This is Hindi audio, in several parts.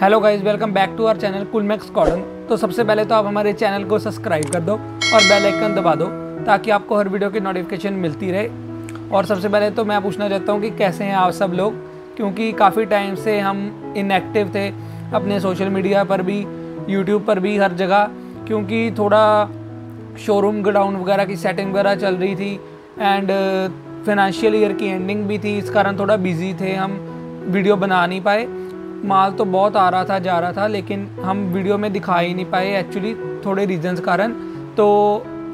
Hello guys welcome back to our channel कुलमैक्स कॉर्डन तो सबसे पहले तो आप हमारे चैनल को सब्सक्राइब कर दो और बेल आइकन दबा दो, ताकि आपको हर वीडियो की नोटिफिकेशन मिलती रहे। और सबसे पहले तो मैं पूछना चाहता हूँ कि कैसे हैं आप सब लोग? क्योंकि काफ़ी टाइम से हम इनएक्टिव थे अपने सोशल मीडिया पर भी यूट्यूब पर भी, हर जगह। क्योंकि थोड़ा शोरूम गोडाउन वगैरह की सेटिंग वगैरह चल रही थी एंड फाइनेंशियल ईयर की एंडिंग भी थी। इस कारण थोड़ा बिज़ी थे, हम वीडियो बना नहीं पाए। माल तो बहुत आ रहा था, जा रहा था, लेकिन हम वीडियो में दिखा ही नहीं पाए। एक्चुअली थोड़े रीजंस कारण। तो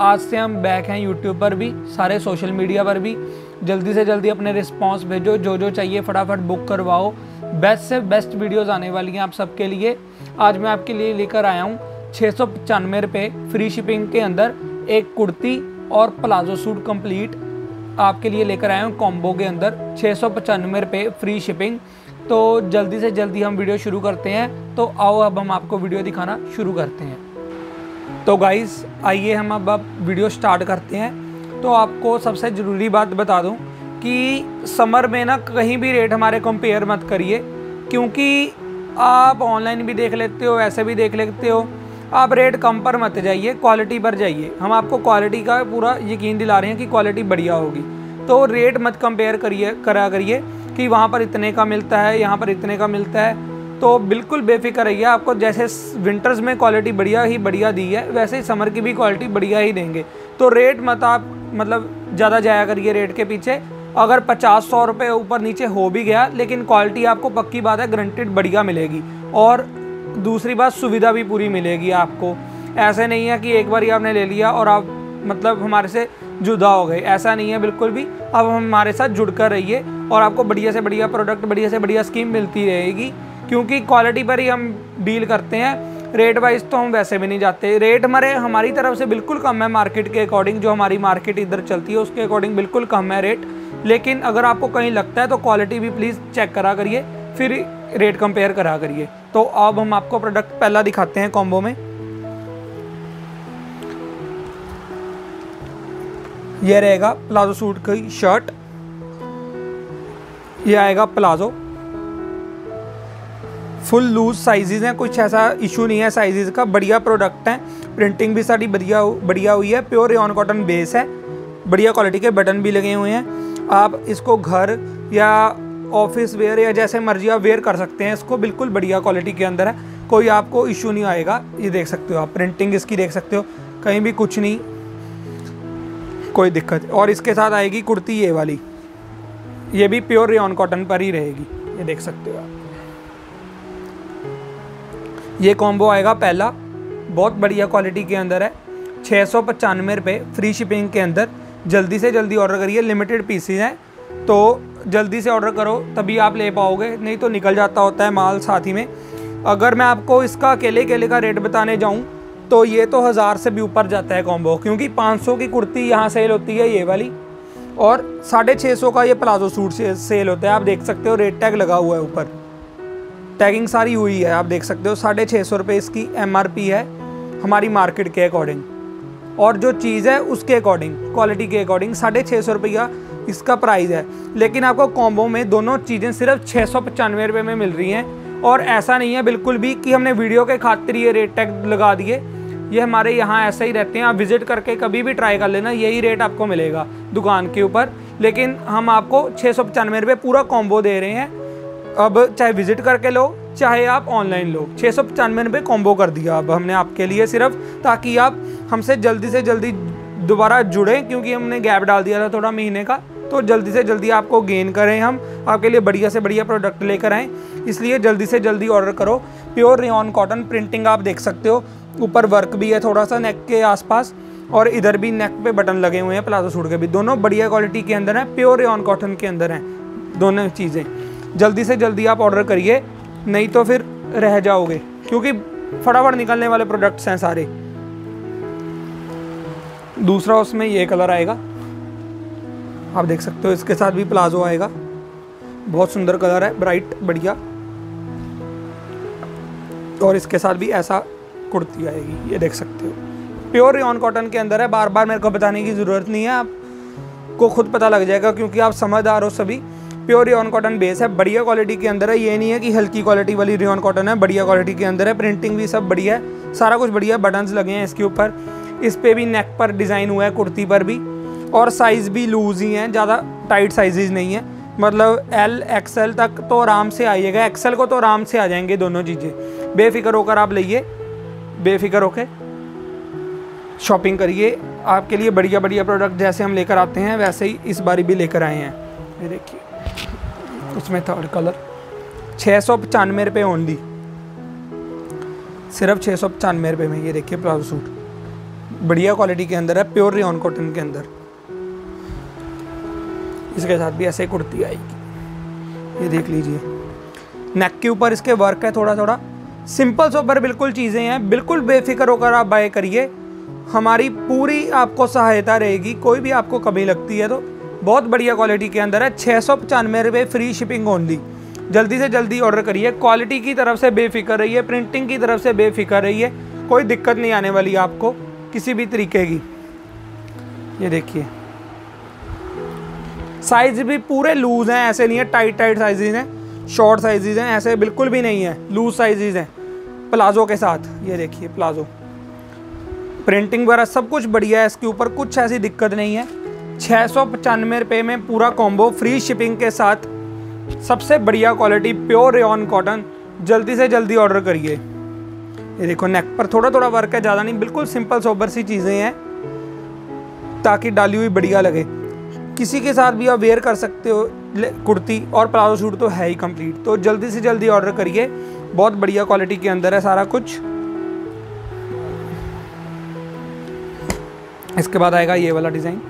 आज से हम बैक हैं यूट्यूब पर भी, सारे सोशल मीडिया पर भी। जल्दी से जल्दी अपने रिस्पॉन्स भेजो, जो जो चाहिए फटाफट बुक करवाओ। बेस्ट से बेस्ट वीडियोज़ आने वाली हैं आप सबके लिए। आज मैं आपके लिए लेकर आया हूँ। छः सौ पचानवे रुपये फ्री शिपिंग के अंदर एक कुर्ती और प्लाजो सूट कंप्लीट आपके लिए लेकर आए हूँ कॉम्बो के अंदर। छः सौ पचानवे रुपये फ्री शिपिंग। तो जल्दी से जल्दी हम वीडियो शुरू करते हैं। तो आओ अब हम आपको वीडियो दिखाना शुरू करते हैं। तो गाइस आइए हम अब अब वीडियो स्टार्ट करते हैं। तो आपको सबसे ज़रूरी बात बता दूँ कि समर में ना कहीं भी रेट हमारे कंपेयर मत करिए, क्योंकि आप ऑनलाइन भी देख लेते हो, ऐसे भी देख लेते हो आप रेट कम पर मत जाइए क्वालिटी पर जाइए। हम आपको क्वालिटी का पूरा यकीन दिला रहे हैं कि क्वालिटी बढ़िया होगी। तो रेट मत कंपेयर करिए, करा करिए कि वहाँ पर इतने का मिलता है, यहाँ पर इतने का मिलता है। तो बिल्कुल बेफिक्र रहिए, आपको जैसे विंटर्स में क्वालिटी बढ़िया ही बढ़िया दी है, वैसे ही समर की भी क्वालिटी बढ़िया ही देंगे। तो रेट मत आप मतलब ज़्यादा जाया करिए रेट के पीछे। अगर पचास सौ रुपये ऊपर नीचे हो भी गया, लेकिन क्वालिटी आपको पक्की बात है ग्रंटेड बढ़िया मिलेगी। और दूसरी बात, सुविधा भी पूरी मिलेगी आपको। ऐसे नहीं है कि एक बार ही आपने ले लिया और आप मतलब हमारे से जुदा हो गए। ऐसा नहीं है, बिल्कुल भी। अब हमारे साथ जुड़ कर रहिए और आपको बढ़िया से बढ़िया प्रोडक्ट बढ़िया से बढ़िया स्कीम मिलती रहेगी। क्योंकि क्वालिटी पर ही हम डील करते हैं। रेट वाइज तो हम वैसे भी नहीं जाते। रेट हमारे हमारी तरफ़ से बिल्कुल कम है मार्केट के अकॉर्डिंग जो हमारी मार्केट इधर चलती है, उसके अकॉर्डिंग बिल्कुल कम है रेट लेकिन अगर आपको कहीं लगता है तो क्वालिटी भी प्लीज़ चेक करा करिए। फिर रेट कंपेयर करा करिए। तो अब हम आपको प्रोडक्ट पहला दिखाते हैं कॉम्बो में। यह रहेगा प्लाजो सूट की शर्ट यह आएगा प्लाजो फुल लूज साइजेज हैं, कुछ ऐसा इशू नहीं है साइजेज का, बढ़िया प्रोडक्ट है। प्रिंटिंग भी सारी बढ़िया बढ़िया हुई है प्योर रेन कॉटन बेस है। बढ़िया क्वालिटी के बटन भी लगे हुए हैं। आप इसको घर या ऑफ़िस वेयर या जैसे मर्ज़ी आप वेयर कर सकते हैं, इसको बिल्कुल बढ़िया क्वालिटी के अंदर है। कोई आपको इशू नहीं आएगा, ये देख सकते हो आप प्रिंटिंग इसकी देख सकते हो, कहीं भी कुछ नहीं, कोई दिक्कत। और इसके साथ आएगी कुर्ती ये वाली, ये भी प्योर रेन कॉटन पर ही रहेगी, ये देख सकते हो आप। ये कॉम्बो आएगा पहला, बहुत बढ़िया क्वालिटी के अंदर है छः सौ पचानवे रुपये फ्री शिपिंग के अंदर, जल्दी से जल्दी ऑर्डर करिए लिमिटेड पीसीज हैं। तो जल्दी से ऑर्डर करो, तभी आप ले पाओगे, नहीं तो निकल जाता होता है माल साथ ही में। अगर मैं आपको इसका अकेले अकेले का रेट बताने जाऊँ तो ये तो हज़ार से भी ऊपर जाता है कॉम्बो क्योंकि 500 की कुर्ती यहाँ सेल होती है ये वाली, और साढ़े छः सौ का ये प्लाजो सूट से सेल होता है, आप देख सकते हो रेट टैग लगा हुआ है ऊपर। टैगिंग सारी हुई है, आप देख सकते हो, साढ़े छः सौ रुपये इसकी एमआरपी है, हमारी मार्केट के अकॉर्डिंग और जो चीज़ है, उसके अकॉर्डिंग क्वालिटी के अकॉर्डिंग साढ़े छः सौ रुपया इसका प्राइस है। लेकिन आपको कॉम्बो में दोनों चीज़ें सिर्फ़ छः सौ पचानवे रुपये में मिल रही हैं। और ऐसा नहीं है बिल्कुल भी कि हमने वीडियो के खातिर ये रेट टैग लगा दिए। ये हमारे यहाँ ऐसे ही रहते हैं। आप विज़िट करके कभी भी ट्राई कर लेना, यही रेट आपको मिलेगा दुकान के ऊपर। लेकिन हम आपको छः सौ पचानवे रुपये पूरा कॉम्बो दे रहे हैं। अब चाहे विज़िट करके लो, चाहे आप ऑनलाइन लो छः सौ पचानवे रुपये कॉम्बो कर दिया अब हमने आपके लिए सिर्फ़, ताकि आप हमसे जल्दी से जल्दी दोबारा जुड़ें, क्योंकि हमने गैप डाल दिया था थोड़ा महीने का। तो जल्दी से जल्दी आपको गेन करें हम। आपके लिए बढ़िया से बढ़िया प्रोडक्ट लेकर आएँ। इसलिए जल्दी से जल्दी ऑर्डर करो। प्योर रेन कॉटन प्रिंटिंग आप देख सकते हो। ऊपर वर्क भी है थोड़ा सा नेक के आसपास और इधर भी नेक पे बटन लगे हुए हैं प्लाजो सूट के भी। दोनों बढ़िया क्वालिटी के अंदर हैं। प्योर रेन कॉटन के अंदर हैं। दोनों चीज़ें। जल्दी से जल्दी आप ऑर्डर करिए। नहीं तो फिर रह जाओगे। क्योंकि फटाफट निकलने वाले प्रोडक्ट्स हैं सारे। दूसरा उसमें ये कलर आएगा। आप देख सकते हो, इसके साथ भी प्लाजो आएगा। बहुत सुंदर कलर है ब्राइट बढ़िया। और इसके साथ भी ऐसा कुर्ती आएगी, ये देख सकते हो। प्योर रेन कॉटन के अंदर है बार बार मेरे को बताने की ज़रूरत नहीं है, आपको खुद पता लग जाएगा, क्योंकि आप समझदार हो सभी। प्योर रेन कॉटन बेस है, बढ़िया क्वालिटी के अंदर है, ये नहीं है कि हल्की क्वालिटी वाली रेन कॉटन है, बढ़िया क्वालिटी के अंदर है प्रिंटिंग भी सब बढ़िया है, सारा कुछ बढ़िया बटन्स लगे हैं इसके ऊपर। इस पर भी नेक पर डिज़ाइन हुआ है, कुर्ती पर भी। और साइज़ भी लूज ही हैं, ज़्यादा टाइट साइजेज नहीं है। मतलब एल एक्सएल तक तो आराम से आइएगा। एक्सएल को तो आराम से आ जाएँगे दोनों चीज़ें। बेफिक्र होकर आप लाइए। बेफिक्र होकर शॉपिंग करिए। आपके लिए बढ़िया बढ़िया प्रोडक्ट जैसे हम लेकर आते हैं, वैसे ही इस बारी भी लेकर आए हैं। ये देखिए, उसमें थर्ड कलर छः सौ पचानवे रुपये ओनली सिर्फ़ छः सौ पचानवे रुपये में ये देखिए प्लाजो सूट बढ़िया क्वालिटी के अंदर है प्योर रियन कॉटन के अंदर। इसके साथ भी ऐसे कुर्ती आएगी। ये देख लीजिए। नेक के ऊपर इसके वर्क है थोड़ा थोड़ा सिंपल सोबर बिल्कुल चीज़ें हैं। बिल्कुल बेफिक्र होकर आप बाय करिए। हमारी पूरी आपको सहायता रहेगी। कोई भी आपको कमी लगती है तो बहुत बढ़िया क्वालिटी के अंदर है। छः सौ पचानवे रुपये फ्री शिपिंग ओनली जल्दी से जल्दी ऑर्डर करिए। क्वालिटी की तरफ़ से बेफिक्र रहिए। प्रिंटिंग की तरफ़ से बेफिक्र रहिए। कोई दिक्कत नहीं आने वाली आपको किसी भी तरीके की। ये देखिए। साइज़ भी पूरे लूज हैं, ऐसे नहीं है टाइट टाइट साइजेज हैं शॉर्ट साइजेज हैं, ऐसे बिल्कुल भी नहीं है लूज साइजेज हैं। प्लाजो के साथ, ये देखिए प्लाजो प्रिंटिंग वगैरह सब कुछ बढ़िया है, इसके ऊपर कुछ ऐसी दिक्कत नहीं है। छः सौ पचानवे रुपये में पूरा कॉम्बो फ्री शिपिंग के साथ। सबसे बढ़िया क्वालिटी प्योर रेन कॉटन जल्दी से जल्दी ऑर्डर करिए। ये देखो नेक पर थोड़ा थोड़ा वर्क है, ज़्यादा नहीं, बिल्कुल सिंपल सोबर सी चीज़ें हैं, ताकि डाली हुई बढ़िया लगे। किसी के साथ भी आप वेयर कर सकते हो कुर्ती और प्लाजो सूट तो है ही कंप्लीट तो जल्दी से जल्दी ऑर्डर करिए। बहुत बढ़िया क्वालिटी के अंदर है सारा कुछ। इसके बाद आएगा ये वाला डिज़ाइन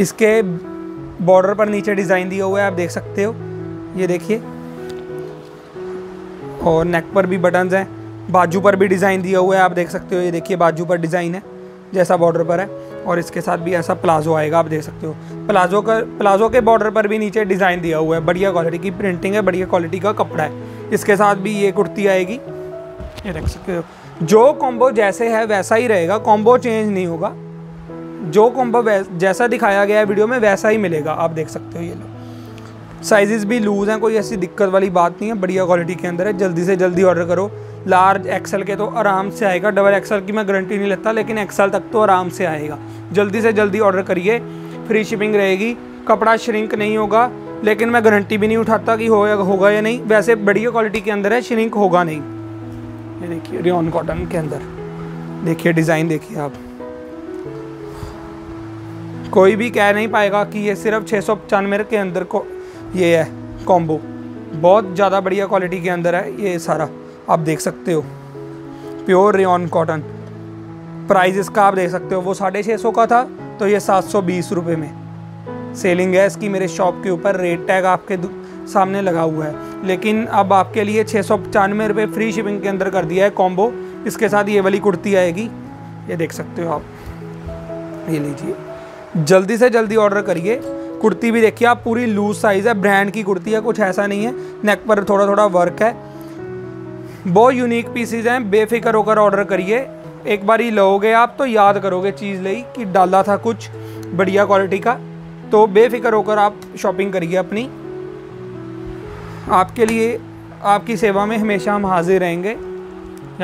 इसके बॉर्डर पर नीचे डिज़ाइन दिया हुआ है, आप देख सकते हो। ये देखिए। और नेक पर भी बटन्स हैं। बाजू पर भी डिज़ाइन दिया हुआ है, आप देख सकते हो। ये देखिए, बाजू पर डिज़ाइन है। जैसा बॉर्डर पर है, और इसके साथ भी ऐसा प्लाजो आएगा, आप देख सकते हो। प्लाजो का प्लाजो के बॉर्डर पर भी नीचे डिज़ाइन दिया हुआ है, बढ़िया क्वालिटी की प्रिंटिंग है, बढ़िया क्वालिटी का कपड़ा है। इसके साथ भी ये कुर्ती आएगी। ये देख सकते हो। जो कॉम्बो जैसे है, वैसा ही रहेगा कॉम्बो चेंज नहीं होगा। जो कॉम्बो जैसा दिखाया गया है वीडियो में, वैसा ही मिलेगा, आप देख सकते हो ये लो। साइजेस भी लूज़ हैं, कोई ऐसी दिक्कत वाली बात नहीं है, बढ़िया क्वालिटी के अंदर है, जल्दी से जल्दी ऑर्डर करो। लार्ज एक्सल के तो आराम से आएगा। डबल एक्सल की मैं गारंटी नहीं लेता, लेकिन एक्सल तक तो आराम से आएगा। जल्दी से जल्दी ऑर्डर करिए। फ्री शिपिंग रहेगी। कपड़ा श्रिंक नहीं होगा, लेकिन मैं गारंटी भी नहीं उठाता कि हो होगा या नहीं। वैसे बढ़िया क्वालिटी के अंदर है श्रिंक होगा नहीं। ये देखिए रियोन कॉटन के अंदर। देखिए डिज़ाइन देखिए आप। कोई भी कह नहीं पाएगा कि ये सिर्फ़ छः सौ पचानवे के अंदर को, ये है कॉम्बो बहुत ज़्यादा बढ़िया क्वालिटी के अंदर है ये सारा। आप देख सकते हो। प्योर रेन कॉटन प्राइस इसका आप देख सकते हो, वो साढ़े छः सौ का था तो ये सात सौ बीस रुपये में। सेलिंग है इसकी मेरे शॉप के ऊपर रेट टैग आपके सामने लगा हुआ है। लेकिन अब आपके लिए छः सौ पचानवे रुपये फ्री शिपिंग के अंदर कर दिया है कॉम्बो इसके साथ ये वाली कुर्ती आएगी। ये देख सकते हो आप। ये लीजिए। जल्दी से जल्दी ऑर्डर करिए। कुर्ती भी देखिए, आप पूरी लूज साइज़ है ब्रांड की कुर्ती है, कुछ ऐसा नहीं है। नेक पर थोड़ा थोड़ा वर्क है। बहुत यूनिक पीसीज हैं, बेफिक्र होकर ऑर्डर करिए। एक बार ही लोगे आप तो याद करोगे चीज़ ली कि डाला था कुछ बढ़िया क्वालिटी का। तो बेफिक्र होकर आप शॉपिंग करिए अपनी। आपके लिए आपकी सेवा में हमेशा हम हाजिर रहेंगे।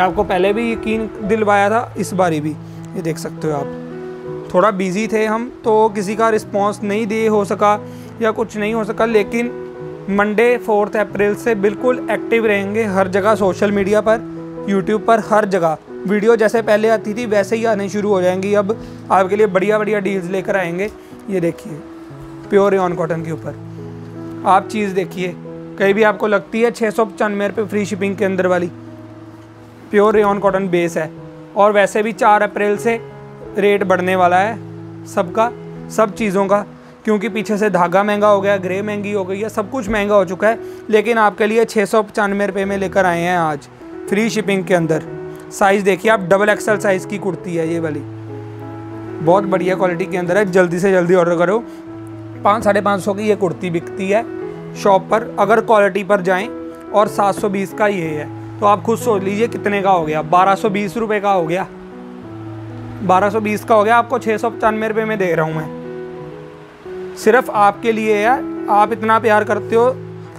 आपको पहले भी यकीन दिलवाया था, इस बारी भी। ये देख सकते हो आप। थोड़ा बिज़ी थे हम तो किसी का रिस्पांस नहीं दे हो सका या कुछ नहीं हो सका, लेकिन मंडे, फोर्थ अप्रैल से बिल्कुल एक्टिव रहेंगे हर जगह सोशल मीडिया पर, यूट्यूब पर, हर जगह। वीडियो जैसे पहले आती थी, वैसे ही आने शुरू हो जाएँगी। अब आपके लिए बढ़िया बढ़िया डील्स लेकर आएँगे। ये देखिए प्योर रेन कॉटन के ऊपर। आप चीज़ देखिए, कहीं भी आपको लगती है छः सौ पचानवे रुपये फ्री शिपिंग के अंदर वाली। प्योर रेन कॉटन बेस है। और वैसे भी चार अप्रैल से रेट बढ़ने वाला है सबका, सब चीज़ों का। क्योंकि पीछे से धागा महँगा हो गया, ग्रे महँगी हो गई है, सब कुछ महँगा हो चुका है, लेकिन आपके लिए छः सौ पचानवे रुपये में लेकर आए हैं आज फ्री शिपिंग के अंदर। साइज़ देखिए, आप डबल एक्सल साइज़ की कुर्ती है ये वाली। बहुत बढ़िया क्वालिटी के अंदर है, जल्दी से जल्दी ऑर्डर करो। पाँच, साढ़े पाँच सौ की ये कुर्ती बिकती है शॉप पर, अगर क्वालिटी पर जाएँ, और सात सौ बीस का ये है तो आप खुद सोच लीजिए कितने का हो गया। बारह सौ बीस रुपये का हो गया। बारह सौ बीस का हो गया, आपको छः सौ पचानवे रुपये में दे रहा हूँ मैं। सिर्फ़ आपके लिए है। आप इतना प्यार करते हो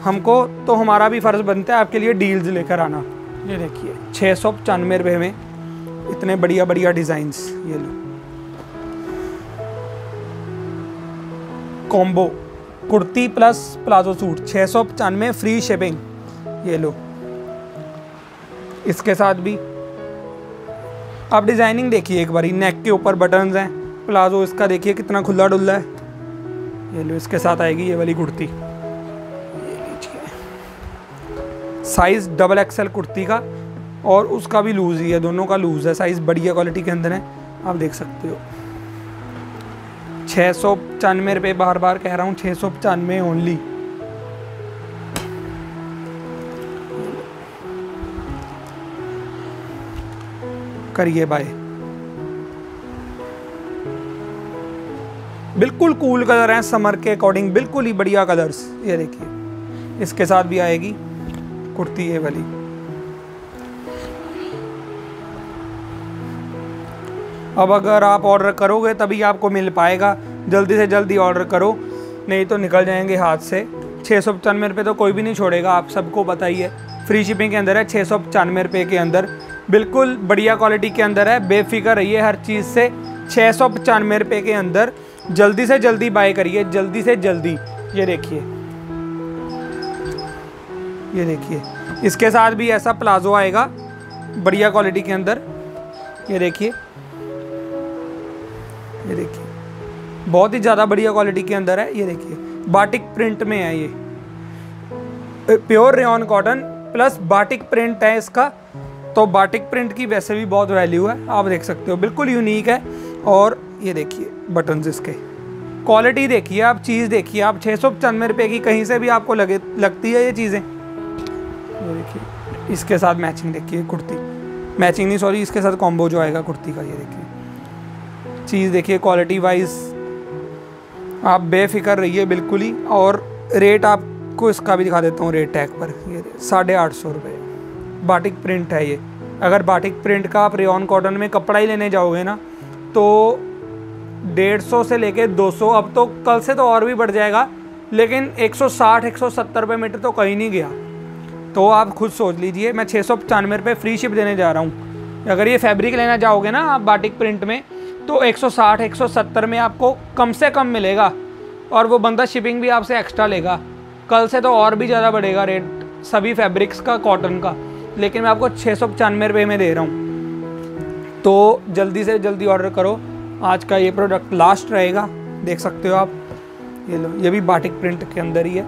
हमको तो हमारा भी फ़र्ज़ बनता है आपके लिए डील्स लेकर आना। ये देखिए छः सौ पचानवे रुपये में इतने बढ़िया बढ़िया डिज़ाइंस ये लो। Combo, kurti plus palazzo suit छः सौ पचानवे फ्री शिपिंग, ये लो। इसके साथ भी, आप डिज़ाइनिंग देखिए एक बारी, नेक के ऊपर बटन्स हैं, प्लाजो इसका देखिए कितना खुला डुल्ला है। ये लो, इसके साथ आएगी ये वाली kurti. Size double XL kurti का और उसका भी लूज़ ही है, दोनों का लूज़ है। साइज़ बढ़िया क्वालिटी के अंदर है, आप देख सकते हो। छः सौ पचानवे रुपये बार बार कह रहा हूँ छः सौ पचानवे ओनली करिए बाय बिल्कुल कूल कलर हैं समर के अकॉर्डिंग बिल्कुल ही बढ़िया कलर्स ये देखिए। इसके साथ भी आएगी कुर्ती ये वाली। अब अगर आप ऑर्डर करोगे, तभी आपको मिल पाएगा। जल्दी से जल्दी ऑर्डर करो, नहीं तो निकल जाएँगे हाथ से। छः सौ पचानवे रुपये तो कोई भी नहीं छोड़ेगा, आप सबको बताइए। फ्री शिपिंग के अंदर है छः सौ पचानवे रुपये के अंदर। बिल्कुल बढ़िया क्वालिटी के अंदर है, बेफिक्र रहिए हर चीज़ से। छः सौ पचानवे रुपये के अंदर जल्दी से जल्दी बाय करिए, जल्दी से जल्दी। ये देखिए। ये देखिए। इसके साथ भी ऐसा प्लाजो आएगा, बढ़िया क्वालिटी के अंदर। ये देखिए। ये देखिए। बहुत ही ज़्यादा बढ़िया क्वालिटी के अंदर है। ये देखिए। बाटिक प्रिंट में है ये। Pure rayon cotton plus batik print है इसका। तो बाटिक प्रिंट की वैसे भी बहुत वैल्यू है। आप देख सकते हो। बिल्कुल यूनिक है और ये देखिए बटन इसके। क्वालिटी देखिए आप, चीज़ देखिए आप छः सौ पचानवे रुपये की कहीं से भी आपको लगे, लगती है ये चीज़ें। ये देखिए, इसके साथ मैचिंग देखिए, कुर्ती। मैचिंग नहीं सॉरी इसके साथ कॉम्बो जो आएगा कुर्ती का, ये देखिए। चीज़ देखिए क्वालिटी वाइज आप बेफिक्र रहिए बिल्कुल ही, और रेट आपको इसका भी दिखा देता हूँ रेट टैग पर। ये साढ़े आठ सौ रुपये बाटिक प्रिंट है ये। अगर बाटिक प्रिंट का आप रेन कॉटन में कपड़ा ही लेने जाओगे ना तो डेढ़ सौ से लेके दो सौ, अब तो कल से तो और भी बढ़ जाएगा, लेकिन 160 170 रुपये मीटर तो कहीं नहीं गया। तो आप खुद सोच लीजिए, मैं छः सौ पचानवे रुपये फ्री शिप देने जा रहा हूँ। अगर ये फैब्रिक लेना चाहोगे ना आप बाटिक प्रिंट में तो 160 170 में आपको कम से कम मिलेगा, और वो बंदा शिपिंग भी आपसे एक्स्ट्रा लेगा। कल से तो और भी ज़्यादा बढ़ेगा रेट सभी फैब्रिक्स का कॉटन का। लेकिन मैं आपको छः सौ पचानवे रुपये में दे रहा हूँ। तो जल्दी से जल्दी ऑर्डर करो। आज का ये प्रोडक्ट लास्ट रहेगा। देख सकते हो आप। ये लो, ये भी बाटिक प्रिंट के अंदर ही है।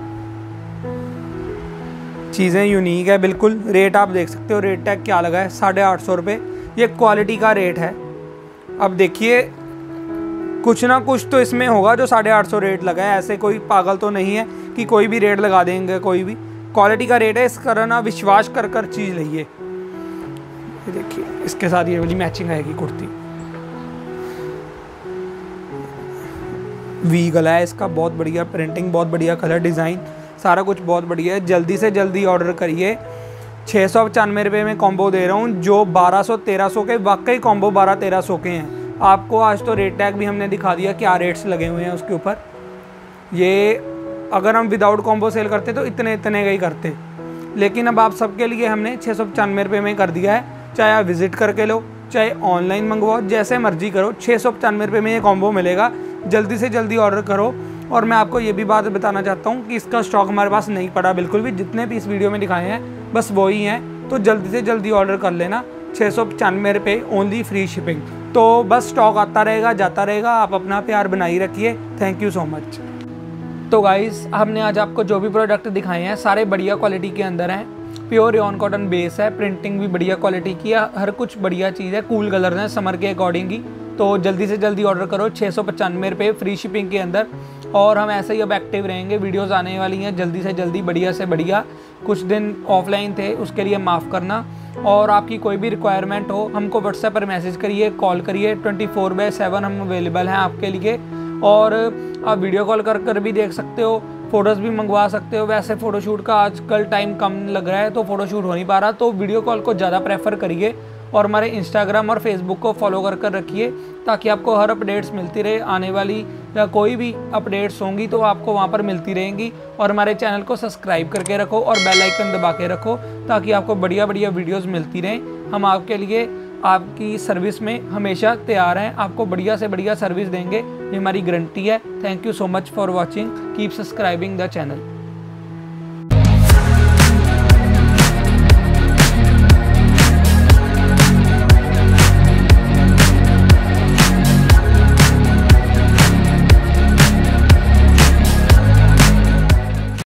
चीज़ें यूनिक है, बिल्कुल। रेट आप देख सकते हो रेट टैग क्या लगा है? साढ़े आठ सौ रुपये ये क्वालिटी का रेट है। अब देखिए, कुछ ना कुछ तो इसमें होगा जो साढ़े आठ सौ रेट लगा है। ऐसे कोई पागल तो नहीं है कि कोई भी रेट लगा देंगे, कोई भी। क्वालिटी का रेट है इस कारण विश्वास कर कर चीज़ लीजिए। देखिए, इसके साथ ये वाली मैचिंग आएगी कुर्ती। वी गला है, इसका बहुत बढ़िया प्रिंटिंग बहुत बढ़िया कलर डिज़ाइन सारा कुछ बहुत बढ़िया है। जल्दी से जल्दी ऑर्डर करिए। छः सौ पचानवे रुपये में कॉम्बो दे रहा हूँ, जो बारह सौ, तेरह सौ के, वाकई कॉम्बो बारह, तेरह सौ के हैं। आपको आज तो रेट टैग भी हमने दिखा दिया क्या रेट्स लगे हुए हैं उसके ऊपर। ये अगर हम विदाउट कॉम्बो सेल करते तो इतने इतने का ही करते। लेकिन अब आप सबके लिए हमने छः सौ पचानवे रुपये में कर दिया है, चाहे आप विज़िट करके लो, चाहे ऑनलाइन मंगवाओ, जैसे मर्ज़ी करो छः सौ पचानवे रुपये में ये कॉम्बो मिलेगा। जल्दी से जल्दी ऑर्डर करो। और मैं आपको ये भी बात बताना चाहता हूँ कि इसका स्टॉक हमारे पास नहीं पड़ा बिल्कुल भी। जितने भी इस वीडियो में दिखाए हैं, बस वही हैं तो जल्दी से जल्दी ऑर्डर कर लेना। छः सौ पचानवे रुपये ओनली फ्री शिपिंग तो बस स्टॉक आता रहेगा, जाता रहेगा। आप अपना प्यार बनाई रखिए। थैंक यू सो मच तो गाइस हमने आज आपको जो भी प्रोडक्ट दिखाए हैं, सारे बढ़िया क्वालिटी के अंदर हैं। प्योर यॉन कॉटन बेस है। प्रिंटिंग भी बढ़िया क्वालिटी की है। हर कुछ बढ़िया चीज़ है। कूल कलर हैं। समर के अकॉर्डिंग ही। तो जल्दी से जल्दी ऑर्डर करो छः सौ पचानवे रुपये फ्री शिपिंग के अंदर। और हम ऐसे ही अब एक्टिव रहेंगे वीडियोस आने वाली हैं, जल्दी से जल्दी, बढ़िया से बढ़िया। कुछ दिन ऑफलाइन थे, उसके लिए माफ़ करना। और आपकी कोई भी रिक्वायरमेंट हो, हमको व्हाट्सएप पर मैसेज करिए कॉल करिए ट्वेंटी फोर बाई सेवन हम अवेलेबल हैं आपके लिए। और आप वीडियो कॉल कर कर भी देख सकते हो फ़ोटोज़ भी मंगवा सकते हो। वैसे फ़ोटोशूट का आजकल टाइम कम लग रहा है तो फ़ोटोशूट हो नहीं पा रहा तो वीडियो कॉल को ज़्यादा प्रेफर करिए। और हमारे इंस्टाग्राम और फेसबुक को फॉलो कर कर रखिए, ताकि आपको हर अपडेट्स मिलती रहे। आने वाली, या कोई भी अपडेट्स होंगी तो आपको वहाँ पर मिलती रहेंगी। और हमारे चैनल को सब्सक्राइब करके रखो और बेल आइकन दबा के रखो, ताकि आपको बढ़िया बढ़िया वीडियोस मिलती रहें। हम आपके लिए आपकी सर्विस में हमेशा तैयार हैं। आपको बढ़िया से बढ़िया सर्विस देंगे। ये हमारी गारंटी है। Thank you so much for watching keep subscribing the channel